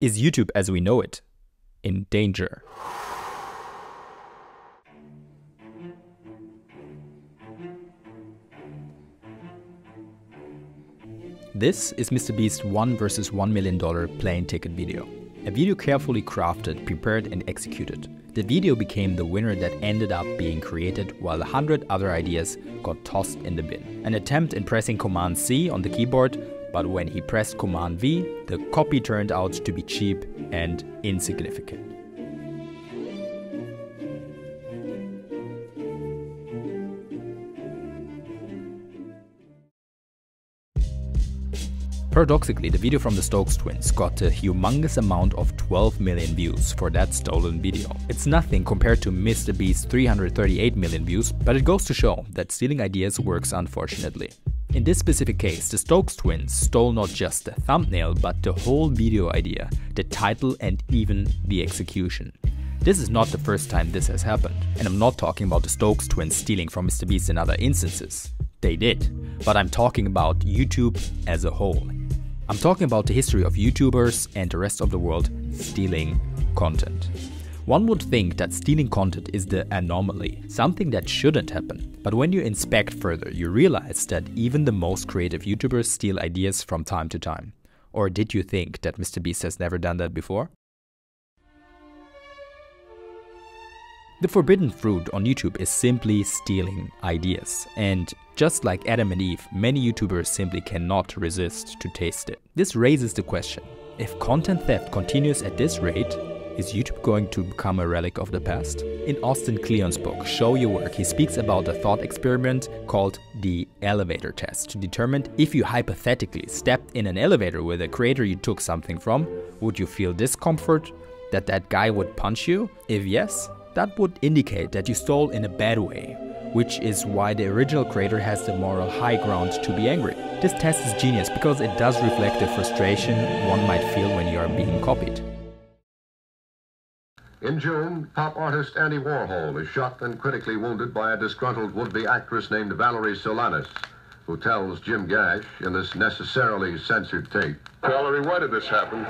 Is YouTube as we know it in danger? This is MrBeast's 1 vs 1 million dollar plane ticket video. A video carefully crafted, prepared and executed. The video became the winner that ended up being created while a hundred other ideas got tossed in the bin. An attempt in pressing Command C on the keyboard, but when he pressed Command V, the copy turned out to be cheap and insignificant. Paradoxically, the video from the Stokes twins got a humongous amount of 12 million views for that stolen video. It's nothing compared to MrBeast's 338 million views, but it goes to show that stealing ideas works unfortunately. In this specific case, the Stokes twins stole not just the thumbnail, but the whole video idea, the title and even the execution. This is not the first time this has happened, and I'm not talking about the Stokes twins stealing from MrBeast in other instances. They did, but I'm talking about YouTube as a whole. I'm talking about the history of YouTubers and the rest of the world stealing content. One would think that stealing content is the anomaly, something that shouldn't happen. But when you inspect further, you realize that even the most creative YouTubers steal ideas from time to time. Or did you think that Mr. MrBeast has never done that before? The forbidden fruit on YouTube is simply stealing ideas, and just like Adam and Eve, many YouTubers simply cannot resist to taste it. This raises the question, if content theft continues at this rate, is YouTube going to become a relic of the past? In Austin Kleon's book, Show Your Work, he speaks about a thought experiment called the elevator test to determine if you hypothetically stepped in an elevator with a creator you took something from, would you feel discomfort that that guy would punch you? If yes, that would indicate that you stole in a bad way, which is why the original creator has the moral high ground to be angry. This test is genius because it does reflect the frustration one might feel when you are being copied. In June, pop artist Andy Warhol is shot and critically wounded by a disgruntled would-be actress named Valerie Solanas, who tells Jim Gash in this necessarily censored tape. Valerie, why did this happen?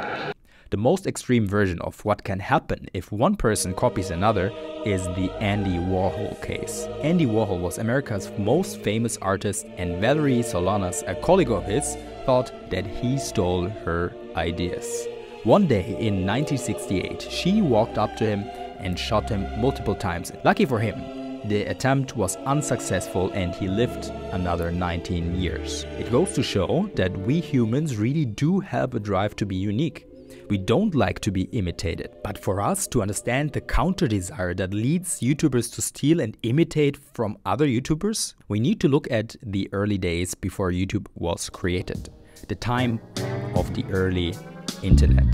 The most extreme version of what can happen if one person copies another is the Andy Warhol case. Andy Warhol was America's most famous artist and Valerie Solanas, a colleague of his, thought that he stole her ideas. One day in 1968, she walked up to him and shot him multiple times. Lucky for him, the attempt was unsuccessful and he lived another 19 years. It goes to show that we humans really do have a drive to be unique. We don't like to be imitated, but for us to understand the counter desire that leads YouTubers to steal and imitate from other YouTubers, we need to look at the early days before YouTube was created, the time of the early internet.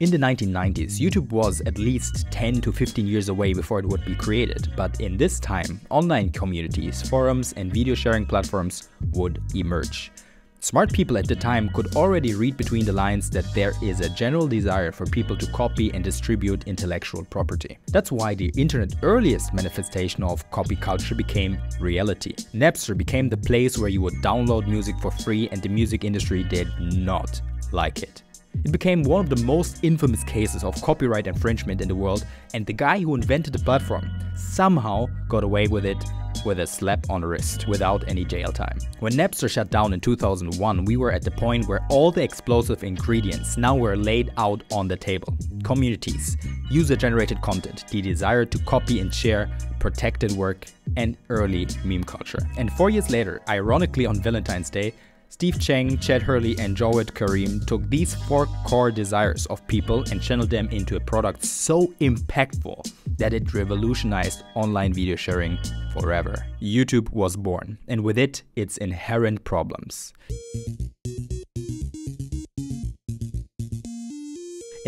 In the 1990s, YouTube was at least 10 to 15 years away before it would be created, but in this time, online communities, forums and video sharing platforms would emerge. Smart people at the time could already read between the lines that there is a general desire for people to copy and distribute intellectual property. That's why the internet's earliest manifestation of copy culture became reality. Napster became the place where you would download music for free and the music industry did not like it. It became one of the most infamous cases of copyright infringement in the world, and the guy who invented the platform somehow got away with it with a slap on the wrist without any jail time. When Napster shut down in 2001, we were at the point where all the explosive ingredients now were laid out on the table. Communities, user-generated content, the desire to copy and share, protected work, and early meme culture. And four years later, ironically on Valentine's Day, Steve Chang, Chad Hurley, and Jawed Karim took these four core desires of people and channeled them into a product so impactful that it revolutionized online video sharing forever. YouTube was born, and with it, its inherent problems.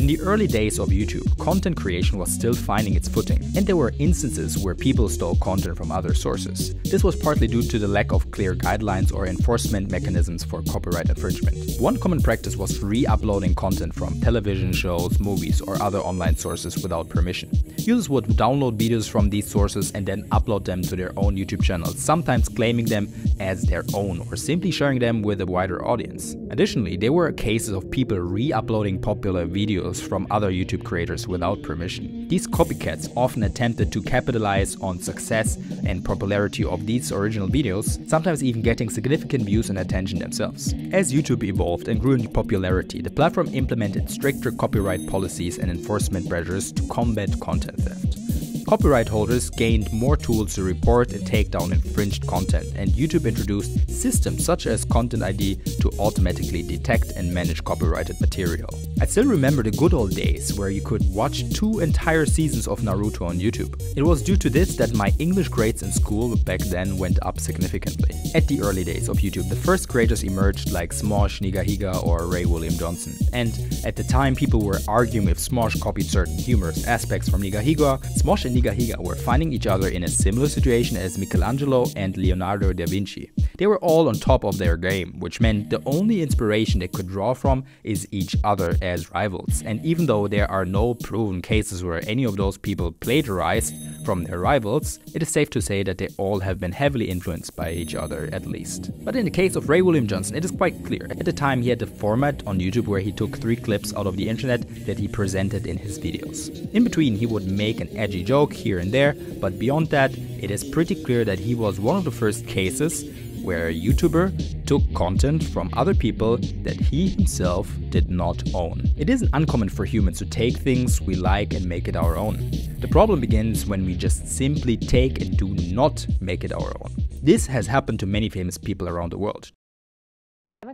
In the early days of YouTube, content creation was still finding its footing, and there were instances where people stole content from other sources. This was partly due to the lack of clear guidelines or enforcement mechanisms for copyright infringement. One common practice was re-uploading content from television shows, movies, or other online sources without permission. Users would download videos from these sources and then upload them to their own YouTube channels, sometimes claiming them as their own or simply sharing them with a wider audience. Additionally, there were cases of people re-uploading popular videos from other YouTube creators without permission. These copycats often attempted to capitalize on success and popularity of these original videos, sometimes even getting significant views and attention themselves. As YouTube evolved and grew in popularity, the platform implemented stricter copyright policies and enforcement measures to combat content theft. Copyright holders gained more tools to report and take down infringed content, and YouTube introduced systems such as Content ID to automatically detect and manage copyrighted material. I still remember the good old days where you could watch two entire seasons of Naruto on YouTube. It was due to this that my English grades in school back then went up significantly. At the early days of YouTube, the first creators emerged like Smosh, Nigahiga or Ray William Johnson. And at the time people were arguing if Smosh copied certain humorous aspects from Nigahiga, Smosh and Nigahiga were finding each other in a similar situation as Michelangelo and Leonardo da Vinci. They were all on top of their game, which meant the only inspiration they could draw from is each other as rivals. And even though there are no proven cases where any of those people plagiarized from their rivals, it is safe to say that they all have been heavily influenced by each other at least. But in the case of Ray William Johnson, it is quite clear. At the time, he had a format on YouTube where he took three clips out of the internet that he presented in his videos. In between, he would make an edgy joke here and there, but beyond that, it is pretty clear that he was one of the first cases where a YouTuber took content from other people that he himself did not own. It isn't uncommon for humans to take things we like and make it our own. The problem begins when we just simply take and do not make it our own. This has happened to many famous people around the world.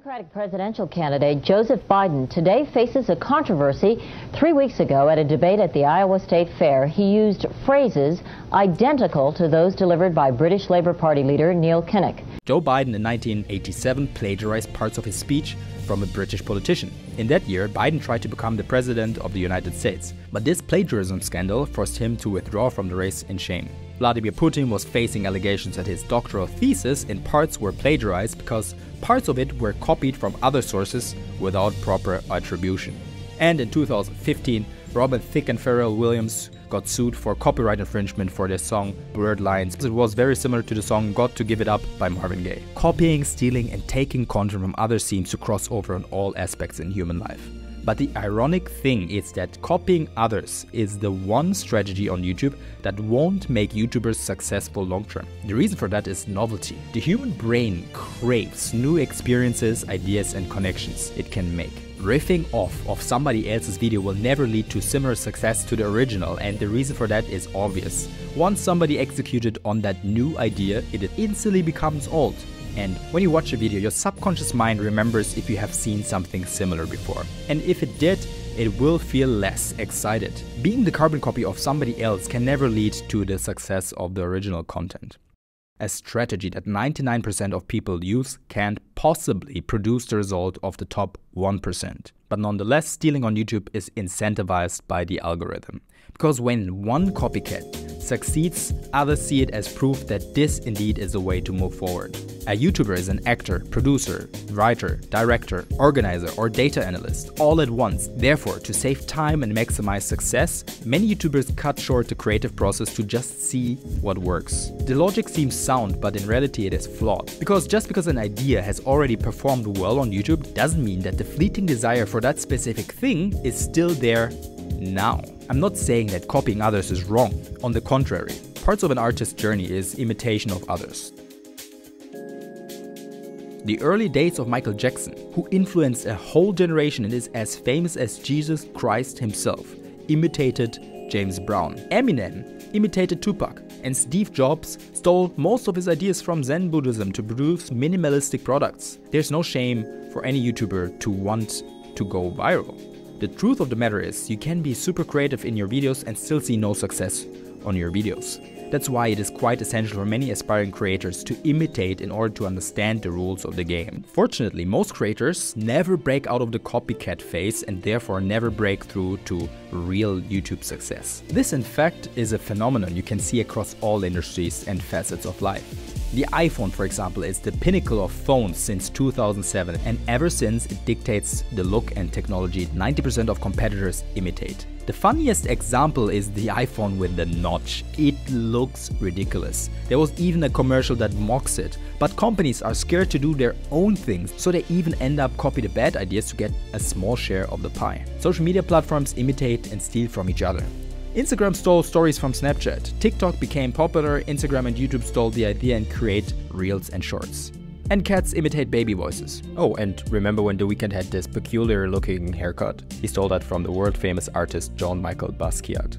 Democratic presidential candidate Joseph Biden today faces a controversy. Three weeks ago, at a debate at the Iowa State Fair, he used phrases identical to those delivered by British Labour Party leader Neil Kinnock. Joe Biden in 1987 plagiarized parts of his speech from a British politician. In that year, Biden tried to become the president of the United States, but this plagiarism scandal forced him to withdraw from the race in shame. Vladimir Putin was facing allegations that his doctoral thesis in parts were plagiarized because parts of it were copied from other sources without proper attribution. And in 2015, Robin Thicke and Pharrell Williams got sued for copyright infringement for their song Blurred Lines. It was very similar to the song Got to Give It Up by Marvin Gaye. Copying, stealing, and taking content from others seems to cross over on all aspects in human life. But the ironic thing is that copying others is the one strategy on YouTube that won't make YouTubers successful long term. The reason for that is novelty. The human brain craves new experiences, ideas, and connections it can make. Riffing off of somebody else's video will never lead to similar success to the original and the reason for that is obvious. Once somebody executed on that new idea, it instantly becomes old. And when you watch a video, your subconscious mind remembers if you have seen something similar before. And if it did, it will feel less excited. Being the carbon copy of somebody else can never lead to the success of the original content. A strategy that 99% of people use can't possibly produce the result of the top 1%. But nonetheless, stealing on YouTube is incentivized by the algorithm. Because when one copycat succeeds, others see it as proof that this indeed is a way to move forward. A YouTuber is an actor, producer, writer, director, organizer, or data analyst all at once. Therefore, to save time and maximize success, many YouTubers cut short the creative process to just see what works. The logic seems sound, but in reality it is flawed. Because just because an idea has already performed well on YouTube doesn't mean that the fleeting desire for that specific thing is still there now. I'm not saying that copying others is wrong. On the contrary, parts of an artist's journey is imitation of others. The early days of Michael Jackson, who influenced a whole generation and is as famous as Jesus Christ himself, imitated James Brown. Eminem imitated Tupac, and Steve Jobs stole most of his ideas from Zen Buddhism to produce minimalistic products. There's no shame for any YouTuber to want to go viral. The truth of the matter is, you can be super creative in your videos and still see no success on your videos. That's why it is quite essential for many aspiring creators to imitate in order to understand the rules of the game. Fortunately, most creators never break out of the copycat phase and therefore never break through to real YouTube success. This in fact is a phenomenon you can see across all industries and facets of life. The iPhone, for example, is the pinnacle of phones since 2007 and ever since it dictates the look and technology 90% of competitors imitate. The funniest example is the iPhone with the notch. It looks ridiculous. There was even a commercial that mocks it. But companies are scared to do their own things, so they even end up copy the bad ideas to get a small share of the pie. Social media platforms imitate and steal from each other. Instagram stole stories from Snapchat. TikTok became popular, Instagram and YouTube stole the idea and create reels and shorts. And cats imitate baby voices. Oh, and remember when The Weeknd had this peculiar looking haircut? He stole that from the world famous artist Jean Michel Basquiat.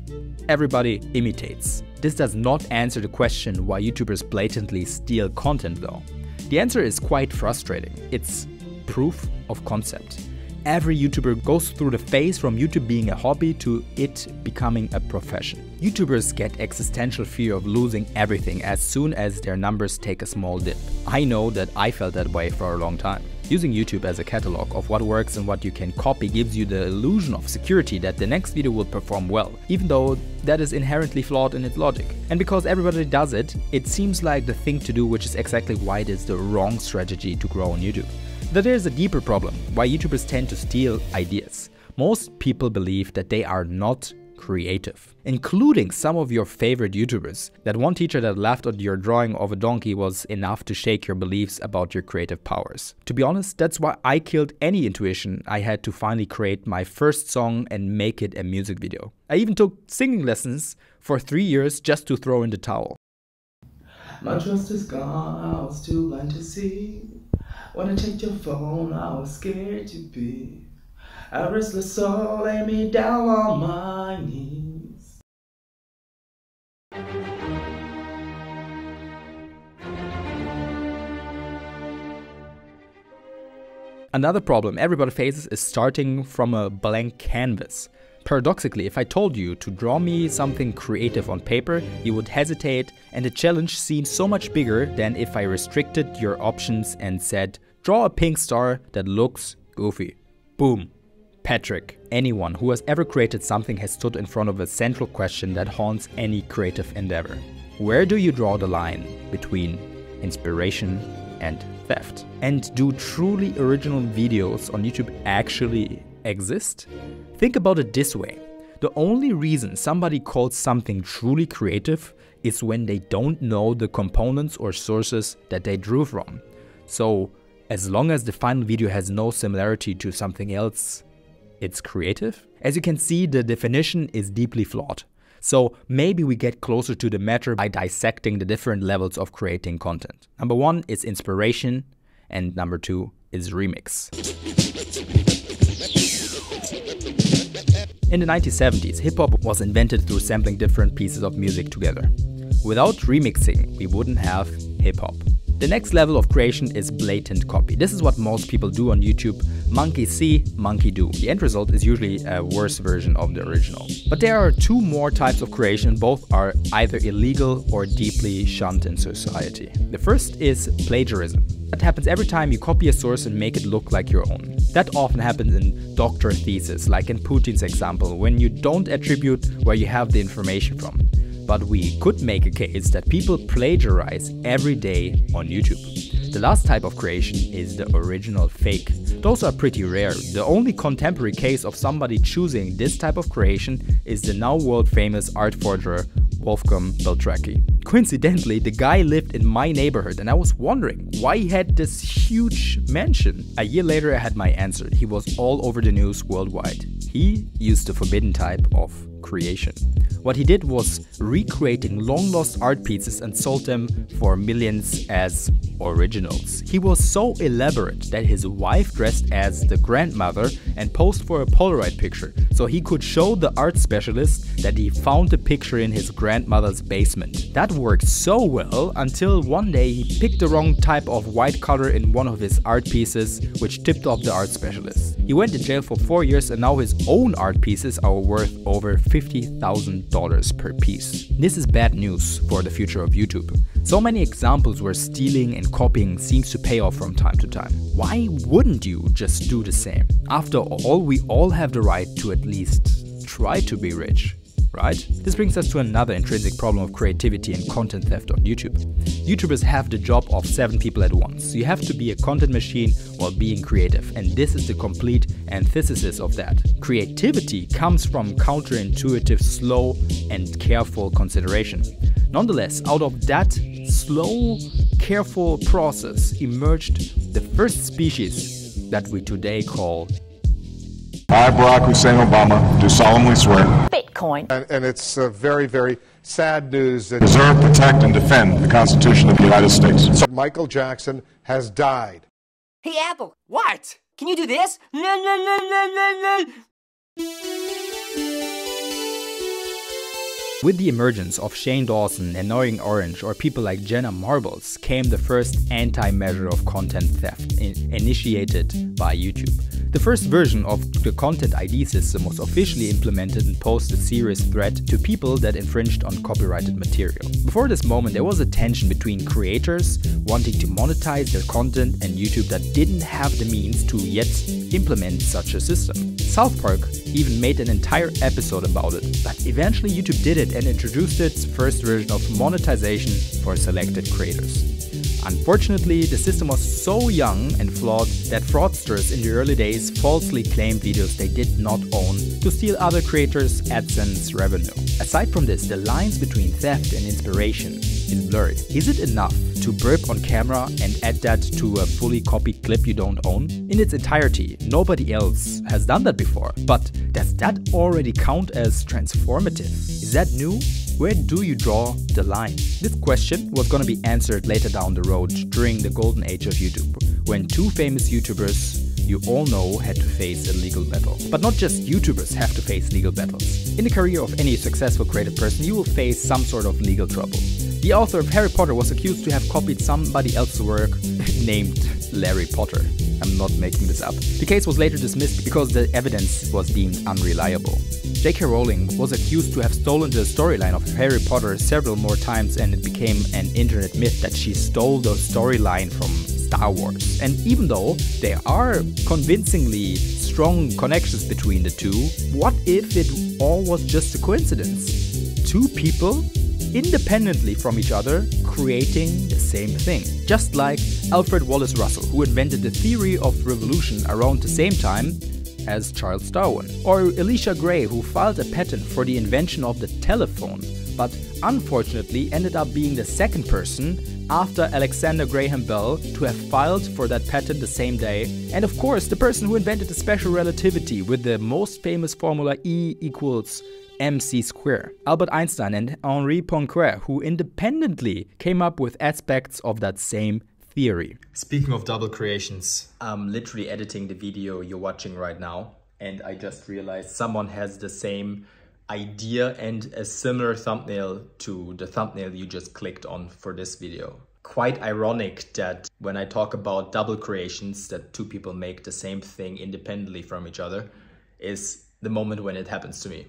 Everybody imitates. This does not answer the question why YouTubers blatantly steal content though. The answer is quite frustrating. It's proof of concept every YouTuber goes through the phase from YouTube being a hobby to it becoming a profession. YouTubers get existential fear of losing everything as soon as their numbers take a small dip. I know that I felt that way for a long time. Using YouTube as a catalog of what works and what you can copy gives you the illusion of security that the next video will perform well, even though that is inherently flawed in its logic. And because everybody does it, it seems like the thing to do which is exactly why it is the wrong strategy to grow on YouTube. But there is a deeper problem why YouTubers tend to steal ideas. Most people believe that they are not creative, including some of your favorite YouTubers. That one teacher that laughed at your drawing of a donkey was enough to shake your beliefs about your creative powers. To be honest, that's why I killed any intuition I had to finally create my first song and make it a music video. I even took singing lessons for three years just to throw in the towel. My trust is gone, I was too blind to see. When I checked your phone, I was scared to be. A restless soul lay me down on my knees. Another problem everybody faces is starting from a blank canvas. Paradoxically, if I told you to draw me something creative on paper, you would hesitate, and the challenge seems so much bigger than if I restricted your options and said, Draw a pink star that looks goofy. Boom. Patrick. Anyone who has ever created something has stood in front of a central question that haunts any creative endeavor. Where do you draw the line between inspiration and theft? And do truly original videos on YouTube actually exist? Think about it this way. The only reason somebody calls something truly creative is when they don't know the components or sources that they drew from. So as long as the final video has no similarity to something else, it's creative? As you can see, the definition is deeply flawed. So maybe we get closer to the matter by dissecting the different levels of creating content. Number one is inspiration, and number two is remix. In the 1970s, hip hop was invented through sampling different pieces of music together. Without remixing, we wouldn't have hip hop. The next level of creation is blatant copy. This is what most people do on YouTube. Monkey see, monkey do. The end result is usually a worse version of the original. But there are two more types of creation, both are either illegal or deeply shunned in society. The first is plagiarism. That happens every time you copy a source and make it look like your own. That often happens in doctor thesis, like in Putin's example, when you don't attribute where you have the information from. But we could make a case that people plagiarize every day on YouTube. The last type of creation is the original fake. Those are pretty rare. The only contemporary case of somebody choosing this type of creation is the now world famous art forger Wolfgang Beltracchi. Coincidentally, the guy lived in my neighborhood and I was wondering why he had this huge mansion. A year later I had my answer. He was all over the news worldwide. He used the forbidden type of creation. What he did was recreating long lost art pieces and sold them for millions as originals. He was so elaborate that his wife dressed as the grandmother and posed for a Polaroid picture, so he could show the art specialist that he found the picture in his grandmother's basement. That worked so well until one day he picked the wrong type of white color in one of his art pieces, which tipped off the art specialist. He went to jail for 4 years and now his own art pieces are worth over $50,000 per piece. This is bad news for the future of YouTube. So many examples where stealing and copying seems to pay off from time to time. Why wouldn't you just do the same? After all, we all have the right to at least try to be rich right? This brings us to another intrinsic problem of creativity and content theft on YouTube. YouTubers have the job of seven people at once. You have to be a content machine while being creative, and this is the complete antithesis of that. Creativity comes from counterintuitive, slow, and careful consideration. Nonetheless, out of that slow, careful process emerged the first species that we today call I, Barack Hussein Obama, do solemnly swear. Bitcoin. And, and it's uh, very, very sad news that Preserve, protect, and defend the Constitution of the United States. So Michael Jackson has died. Hey, Apple. What? Can you do this? No, no, no, no, no, no. With the emergence of Shane Dawson, Annoying Orange, or people like Jenna Marbles, came the first anti measure of content theft in initiated by YouTube. The first version of the Content ID system was officially implemented and posed a serious threat to people that infringed on copyrighted material. Before this moment, there was a tension between creators wanting to monetize their content and YouTube that didn't have the means to yet implement such a system. South Park even made an entire episode about it, but eventually YouTube did it and introduced its first version of monetization for selected creators. Unfortunately, the system was so young and flawed that fraudsters in the early days falsely claimed videos they did not own to steal other creators' AdSense revenue. Aside from this, the lines between theft and inspiration is blurred. Is it enough to burp on camera and add that to a fully copied clip you don't own? In its entirety, nobody else has done that before. But does that already count as transformative? Is that new? Where do you draw the line? This question was gonna be answered later down the road during the golden age of YouTube, when two famous YouTubers you all know had to face a legal battle. But not just YouTubers have to face legal battles. In the career of any successful creative person, you will face some sort of legal trouble. The author of Harry Potter was accused to have copied somebody else's work named Larry Potter. I'm not making this up. The case was later dismissed because the evidence was deemed unreliable. J.K. Rowling was accused to have stolen the storyline of Harry Potter several more times, and it became an internet myth that she stole the storyline from Star Wars. And even though there are convincingly strong connections between the two, what if it all was just a coincidence? Two people independently from each other, creating the same thing. Just like Alfred Wallace Russell, who invented the theory of revolution around the same time as Charles Darwin. Or Elisha Gray, who filed a patent for the invention of the telephone, but unfortunately ended up being the second person after Alexander Graham Bell to have filed for that patent the same day. And of course, the person who invented the special relativity with the most famous formula E equals mc square. Albert Einstein and Henri Poincaré, who independently came up with aspects of that same theory. Speaking of double creations, I'm literally editing the video you're watching right now, and I just realized someone has the same idea and a similar thumbnail to the thumbnail you just clicked on for this video. Quite ironic that when I talk about double creations, that two people make the same thing independently from each other, is the moment when it happens to me.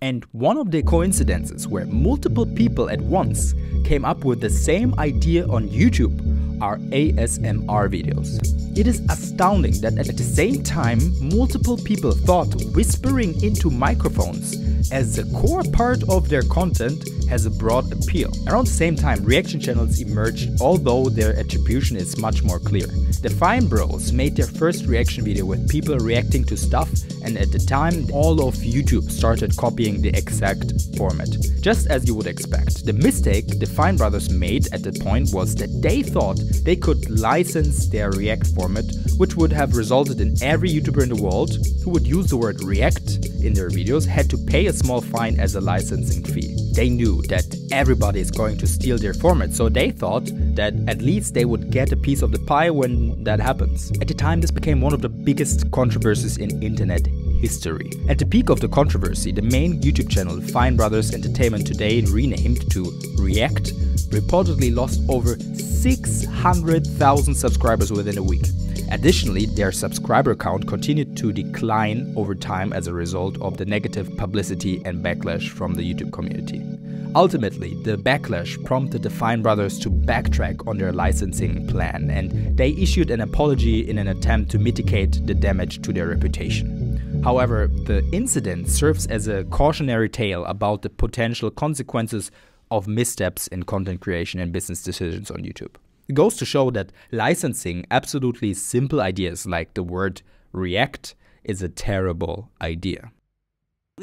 And one of the coincidences where multiple people at once came up with the same idea on YouTube are ASMR videos. It is astounding that at the same time, multiple people thought whispering into microphones as a core part of their content has a broad appeal. Around the same time, reaction channels emerged, although their attribution is much more clear. The Fine Bros made their first reaction video with people reacting to stuff, and at the time, all of YouTube started copying the exact format. Just as you would expect. The mistake the Fine Brothers made at that point was that they thought they could license their React format, which would have resulted in every YouTuber in the world who would use the word React in their videos had to pay a small fine as a licensing fee. They knew that everybody is going to steal their format, so they thought that at least they would get a piece of the pie when that happens. At the time, this became one of the biggest controversies in internet history. At the peak of the controversy, the main YouTube channel Fine Brothers Entertainment Today, renamed to React, reportedly lost over 600,000 subscribers within a week. Additionally, their subscriber count continued to decline over time as a result of the negative publicity and backlash from the YouTube community. Ultimately, the backlash prompted the Fine brothers to backtrack on their licensing plan and they issued an apology in an attempt to mitigate the damage to their reputation. However, the incident serves as a cautionary tale about the potential consequences of missteps in content creation and business decisions on YouTube. It goes to show that licensing absolutely simple ideas like the word react is a terrible idea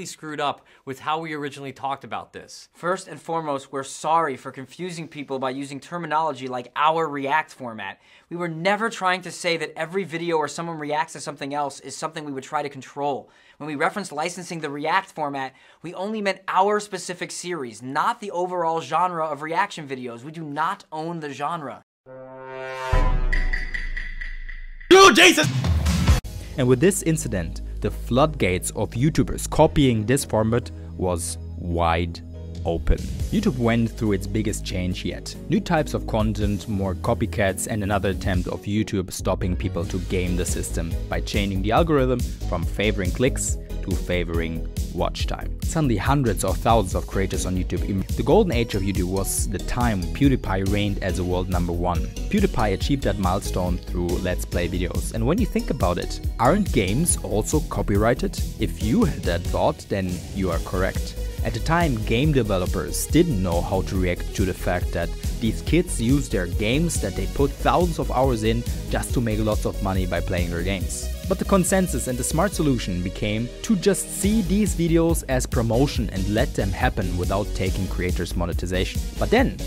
screwed up with how we originally talked about this. First and foremost, we're sorry for confusing people by using terminology like our React format. We were never trying to say that every video where someone reacts to something else is something we would try to control. When we referenced licensing the React format, we only meant our specific series, not the overall genre of reaction videos. We do not own the genre. You, Jesus! And with this incident, the floodgates of YouTubers copying this format was wide open. YouTube went through its biggest change yet. New types of content, more copycats and another attempt of YouTube stopping people to game the system by changing the algorithm from favoring clicks to favoring watch time. Suddenly hundreds or thousands of creators on YouTube. The golden age of YouTube was the time PewDiePie reigned as a world number one. PewDiePie achieved that milestone through Let's Play videos. And when you think about it, aren't games also copyrighted? If you had that thought, then you are correct. At the time, game developers didn't know how to react to the fact that these kids use their games that they put thousands of hours in just to make lots of money by playing their games. But the consensus and the smart solution became to just see these videos as promotion and let them happen without taking creators monetization. But then,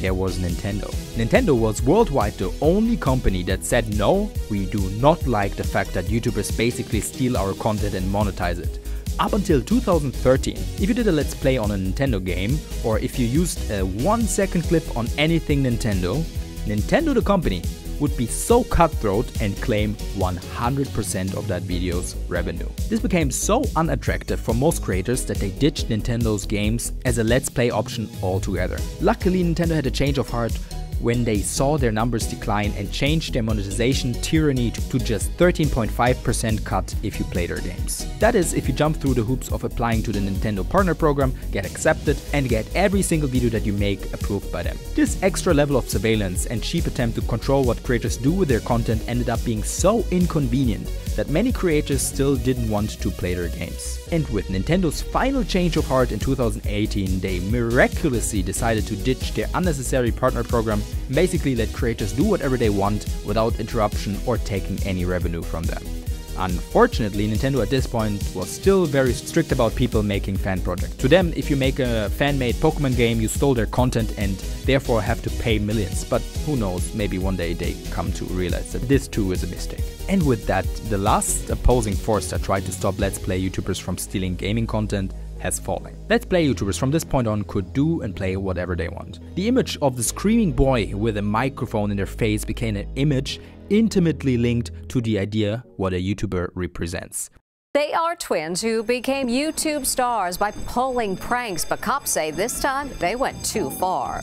there was Nintendo. Nintendo was worldwide the only company that said no, we do not like the fact that YouTubers basically steal our content and monetize it. Up until 2013, if you did a let's play on a Nintendo game, or if you used a 1 second clip on anything Nintendo, Nintendo the company would be so cutthroat and claim 100% of that video's revenue. This became so unattractive for most creators that they ditched Nintendo's games as a let's play option altogether. Luckily Nintendo had a change of heart when they saw their numbers decline and changed their monetization tyranny to just 13.5% cut if you play their games. That is, if you jump through the hoops of applying to the Nintendo Partner Program, get accepted, and get every single video that you make approved by them. This extra level of surveillance and cheap attempt to control what creators do with their content ended up being so inconvenient that many creators still didn't want to play their games. And with Nintendo's final change of heart in 2018, they miraculously decided to ditch their unnecessary partner program basically let creators do whatever they want without interruption or taking any revenue from them. Unfortunately, Nintendo at this point was still very strict about people making fan projects. To them, if you make a fan-made Pokemon game, you stole their content and therefore have to pay millions. But who knows, maybe one day they come to realize that this too is a mistake. And with that, the last opposing force that tried to stop Let's Play YouTubers from stealing gaming content has fallen. Let's Play YouTubers from this point on could do and play whatever they want. The image of the screaming boy with a microphone in their face became an image intimately linked to the idea what a YouTuber represents. They are twins who became YouTube stars by pulling pranks, but cops say this time they went too far.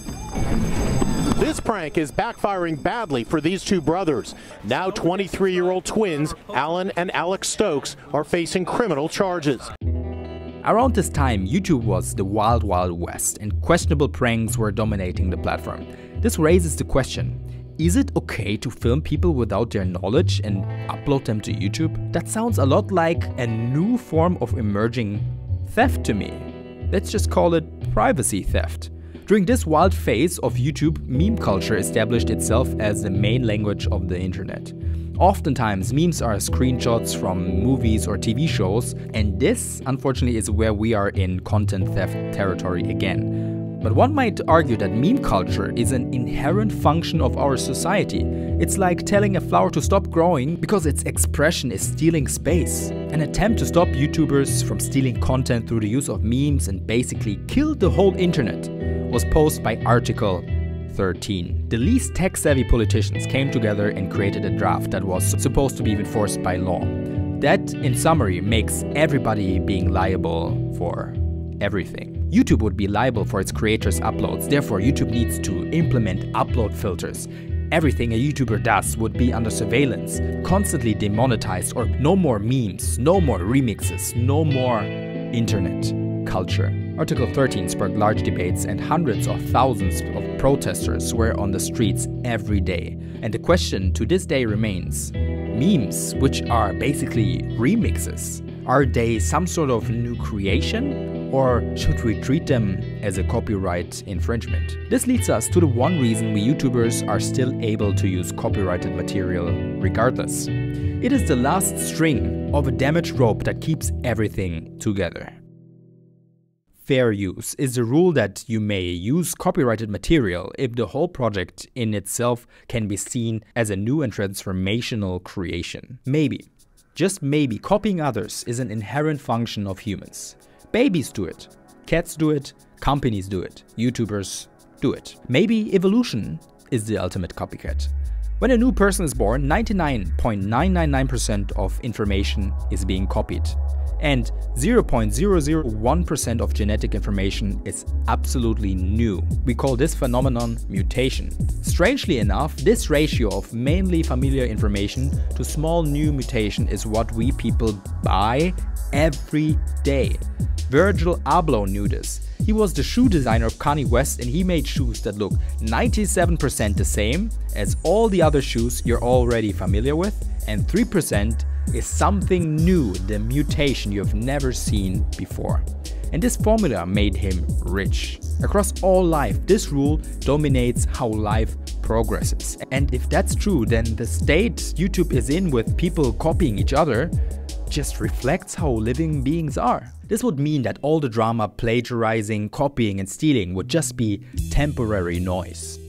This prank is backfiring badly for these two brothers. Now 23 year old twins, Alan and Alex Stokes, are facing criminal charges. Around this time, YouTube was the wild wild west and questionable pranks were dominating the platform. This raises the question, is it okay to film people without their knowledge and upload them to YouTube? That sounds a lot like a new form of emerging theft to me. Let's just call it privacy theft. During this wild phase of YouTube, meme culture established itself as the main language of the internet. Oftentimes, memes are screenshots from movies or TV shows, and this, unfortunately, is where we are in content theft territory again. But one might argue that meme culture is an inherent function of our society. It's like telling a flower to stop growing because its expression is stealing space. An attempt to stop YouTubers from stealing content through the use of memes and basically kill the whole internet was posed by Article 13. The least tech savvy politicians came together and created a draft that was supposed to be enforced by law. That, in summary, makes everybody being liable for everything. YouTube would be liable for its creators' uploads, therefore, YouTube needs to implement upload filters. Everything a YouTuber does would be under surveillance, constantly demonetized, or no more memes, no more remixes, no more internet culture. Article 13 sparked large debates, and hundreds of thousands of protesters were on the streets every day. And the question to this day remains memes, which are basically remixes, are they some sort of new creation? Or should we treat them as a copyright infringement? This leads us to the one reason we YouTubers are still able to use copyrighted material regardless. It is the last string of a damaged rope that keeps everything together. Fair use is the rule that you may use copyrighted material if the whole project in itself can be seen as a new and transformational creation. Maybe, just maybe, copying others is an inherent function of humans. Babies do it, cats do it, companies do it, YouTubers do it. Maybe evolution is the ultimate copycat. When a new person is born, 99.999% of information is being copied and 0.001% of genetic information is absolutely new. We call this phenomenon mutation. Strangely enough, this ratio of mainly familiar information to small new mutation is what we people buy every day. Virgil Abloh knew this. He was the shoe designer of Kanye West and he made shoes that look 97% the same as all the other shoes you're already familiar with and 3% is something new, the mutation you've never seen before. And this formula made him rich. Across all life, this rule dominates how life progresses. And if that's true, then the state YouTube is in with people copying each other just reflects how living beings are. This would mean that all the drama, plagiarizing, copying and stealing would just be temporary noise.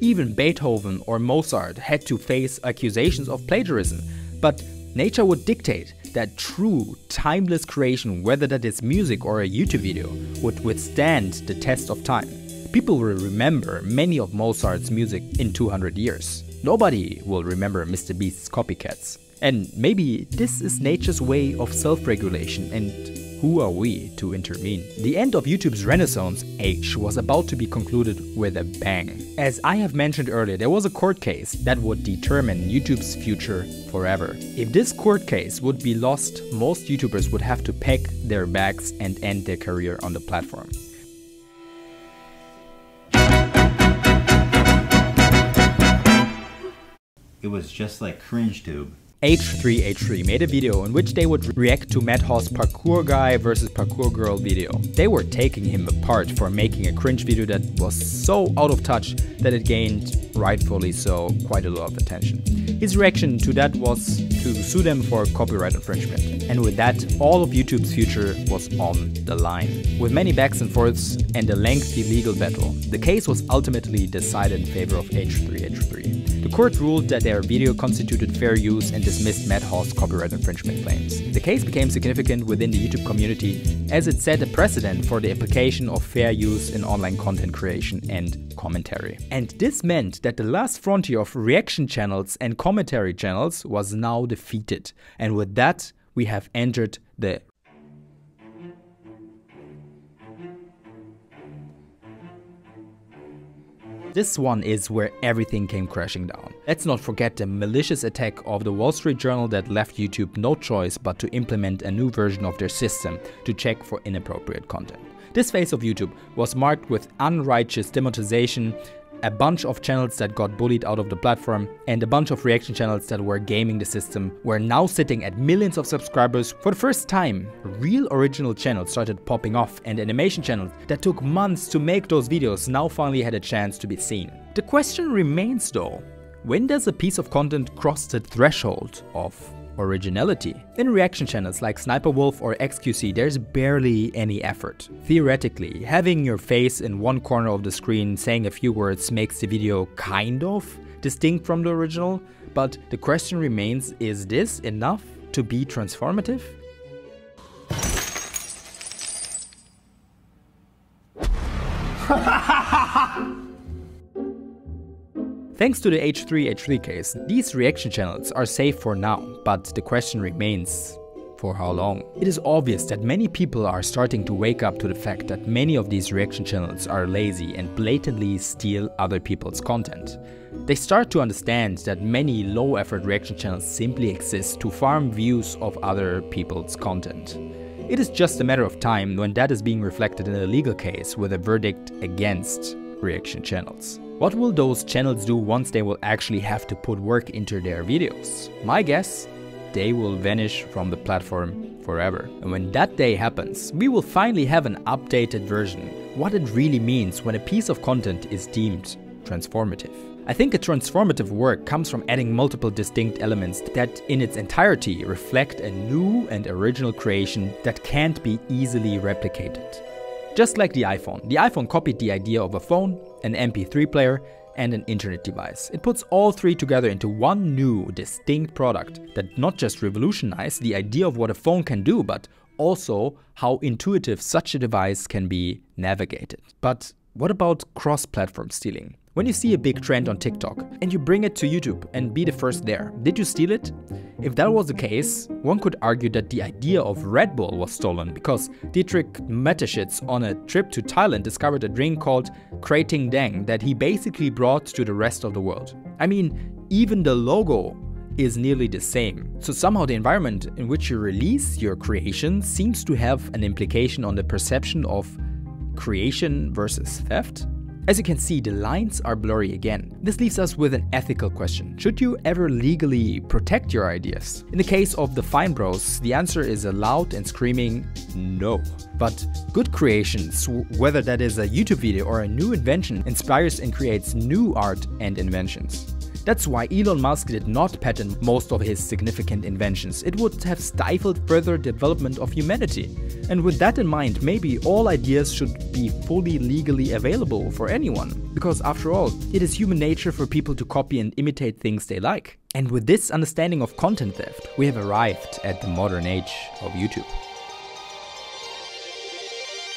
Even Beethoven or Mozart had to face accusations of plagiarism, but Nature would dictate that true, timeless creation, whether that is music or a YouTube video, would withstand the test of time. People will remember many of Mozart's music in 200 years. Nobody will remember Mr. Beast's copycats. And maybe this is nature's way of self regulation and who are we to intervene? The end of YouTube's renaissance age was about to be concluded with a bang. As I have mentioned earlier, there was a court case that would determine YouTube's future forever. If this court case would be lost, most YouTubers would have to pack their bags and end their career on the platform. It was just like CringeTube. H3H3 made a video in which they would react to Matt Hoss Parkour Guy versus Parkour Girl video. They were taking him apart for making a cringe video that was so out of touch that it gained, rightfully so, quite a lot of attention. His reaction to that was to sue them for copyright infringement. And with that, all of YouTube's future was on the line. With many backs and forths and a lengthy legal battle, the case was ultimately decided in favor of H3H3. The court ruled that their video constituted fair use and dismissed Matt Hoss' copyright infringement claims. The case became significant within the YouTube community as it set a precedent for the application of fair use in online content creation and commentary. And this meant that the last frontier of reaction channels and commentary channels was now defeated. And with that, we have entered the This one is where everything came crashing down. Let's not forget the malicious attack of the Wall Street Journal that left YouTube no choice but to implement a new version of their system to check for inappropriate content. This phase of YouTube was marked with unrighteous demonetization, a bunch of channels that got bullied out of the platform, and a bunch of reaction channels that were gaming the system were now sitting at millions of subscribers. For the first time, real original channels started popping off, and animation channels that took months to make those videos now finally had a chance to be seen. The question remains though, when does a piece of content cross the threshold of originality. In reaction channels like Sniper Wolf or XQC, there's barely any effort. Theoretically, having your face in one corner of the screen saying a few words makes the video kind of distinct from the original, but the question remains, is this enough? to be transformative? Thanks to the H3H3 case, these reaction channels are safe for now, but the question remains for how long? It is obvious that many people are starting to wake up to the fact that many of these reaction channels are lazy and blatantly steal other people's content. They start to understand that many low effort reaction channels simply exist to farm views of other people's content. It is just a matter of time when that is being reflected in a legal case with a verdict against reaction channels. What will those channels do once they will actually have to put work into their videos? My guess, they will vanish from the platform forever. And when that day happens, we will finally have an updated version, what it really means when a piece of content is deemed transformative. I think a transformative work comes from adding multiple distinct elements that in its entirety reflect a new and original creation that can't be easily replicated. Just like the iPhone. The iPhone copied the idea of a phone, an MP3 player, and an internet device. It puts all three together into one new, distinct product that not just revolutionized the idea of what a phone can do, but also how intuitive such a device can be navigated. But what about cross-platform stealing? When you see a big trend on TikTok and you bring it to YouTube and be the first there, did you steal it? If that was the case, one could argue that the idea of Red Bull was stolen because Dietrich Mateschitz on a trip to Thailand discovered a drink called Krating Daeng that he basically brought to the rest of the world. I mean, even the logo is nearly the same. So somehow the environment in which you release your creation seems to have an implication on the perception of creation versus theft? As you can see, the lines are blurry again. This leaves us with an ethical question. Should you ever legally protect your ideas? In the case of the Fine Bros, the answer is a loud and screaming no. But good creations, whether that is a YouTube video or a new invention, inspires and creates new art and inventions. That's why Elon Musk did not patent most of his significant inventions. It would have stifled further development of humanity. And with that in mind, maybe all ideas should be fully legally available for anyone. Because after all, it is human nature for people to copy and imitate things they like. And with this understanding of content theft, we have arrived at the modern age of YouTube.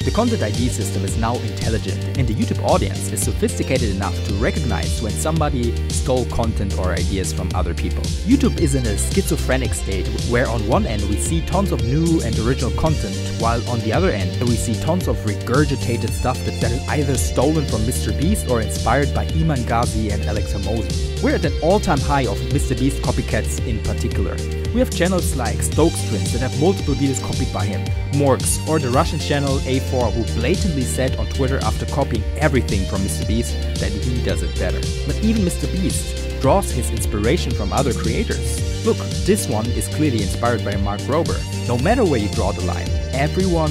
The Content ID system is now intelligent and the YouTube audience is sophisticated enough to recognize when somebody stole content or ideas from other people. YouTube is in a schizophrenic state where on one end we see tons of new and original content while on the other end we see tons of regurgitated stuff that, that is either stolen from Mr. Beast or inspired by Iman Gadzhi and Alex Hormozi. We're at an all-time high of Mr. MrBeast copycats in particular. We have channels like Stokes Twins that have multiple videos copied by him, Morgz, or the Russian channel A4 who blatantly said on Twitter after copying everything from MrBeast that he does it better. But even MrBeast draws his inspiration from other creators. Look, this one is clearly inspired by Mark Rober. No matter where you draw the line, everyone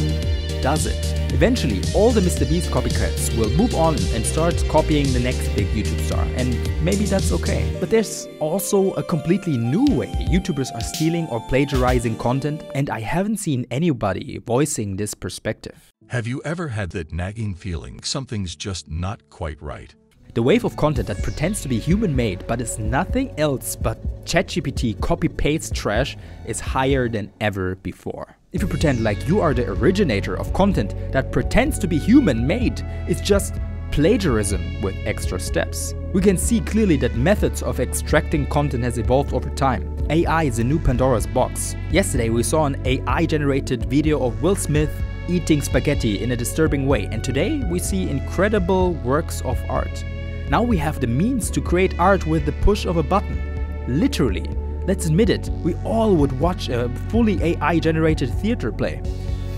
does it. Eventually, all the MrBeast copycats will move on and start copying the next big YouTube star, and maybe that's okay. But there's also a completely new way YouTubers are stealing or plagiarizing content, and I haven't seen anybody voicing this perspective. Have you ever had that nagging feeling something's just not quite right? The wave of content that pretends to be human-made but is nothing else but ChatGPT copy-paste trash is higher than ever before. If you pretend like you are the originator of content that pretends to be human-made, it's just plagiarism with extra steps. We can see clearly that methods of extracting content has evolved over time. AI is a new Pandora's box. Yesterday we saw an AI-generated video of Will Smith eating spaghetti in a disturbing way and today we see incredible works of art. Now we have the means to create art with the push of a button. Literally. Let's admit it, we all would watch a fully AI generated theater play.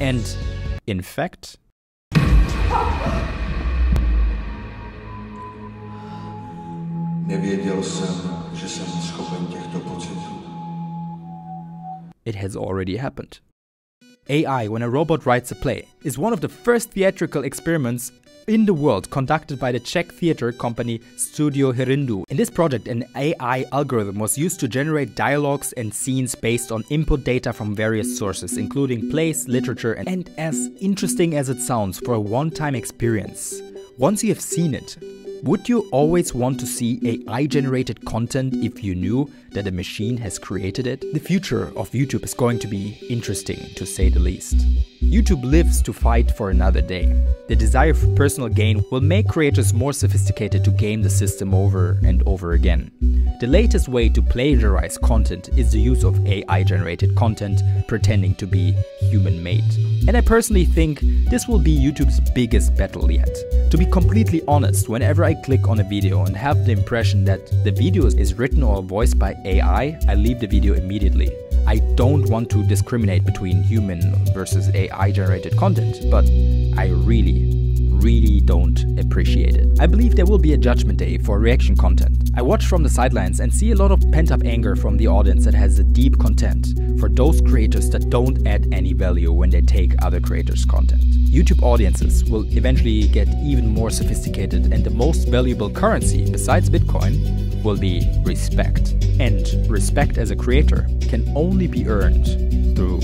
And in fact, It has already happened. AI, when a robot writes a play, is one of the first theatrical experiments in the world conducted by the Czech theater company Studio Hirindu. In this project, an AI algorithm was used to generate dialogues and scenes based on input data from various sources, including plays, literature, and, and as interesting as it sounds for a one-time experience. Once you have seen it, Would you always want to see AI generated content if you knew that a machine has created it? The future of YouTube is going to be interesting to say the least. YouTube lives to fight for another day. The desire for personal gain will make creators more sophisticated to game the system over and over again. The latest way to plagiarize content is the use of AI generated content pretending to be human made. And I personally think this will be YouTube's biggest battle yet. To be completely honest, whenever I click on a video and have the impression that the video is written or voiced by AI, I leave the video immediately. I don't want to discriminate between human versus AI generated content, but I really, really don't appreciate it. I believe there will be a judgment day for reaction content. I watch from the sidelines and see a lot of pent up anger from the audience that has a deep content for those creators that don't add any value when they take other creators' content. YouTube audiences will eventually get even more sophisticated, and the most valuable currency besides Bitcoin will be respect. And respect as a creator can only be earned through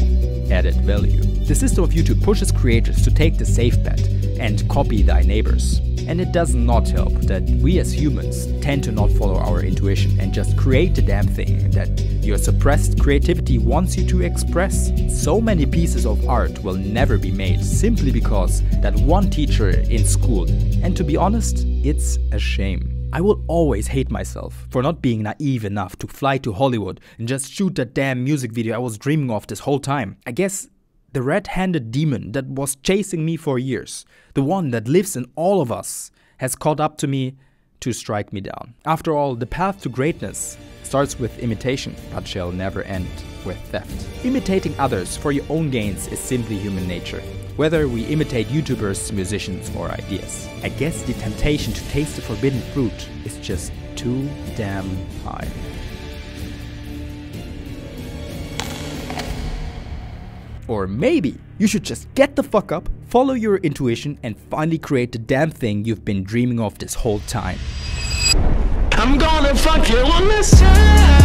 added value. The system of YouTube pushes creators to take the safe bet and copy thy neighbors. And it does not help that we as humans tend to not follow our intuition and just create the damn thing that your suppressed creativity wants you to express. So many pieces of art will never be made simply because that one teacher in school. And to be honest, it's a shame. I will always hate myself for not being naive enough to fly to Hollywood and just shoot that damn music video I was dreaming of this whole time. I guess the red handed demon that was chasing me for years, the one that lives in all of us, has caught up to me to strike me down. After all, the path to greatness starts with imitation, but shall never end with theft. Imitating others for your own gains is simply human nature, whether we imitate YouTubers, musicians, or ideas. I guess the temptation to taste the forbidden fruit is just too damn high. Or maybe you should just get the fuck up, follow your intuition, and finally create the damn thing you've been dreaming of this whole time. I'm gonna fuck you side.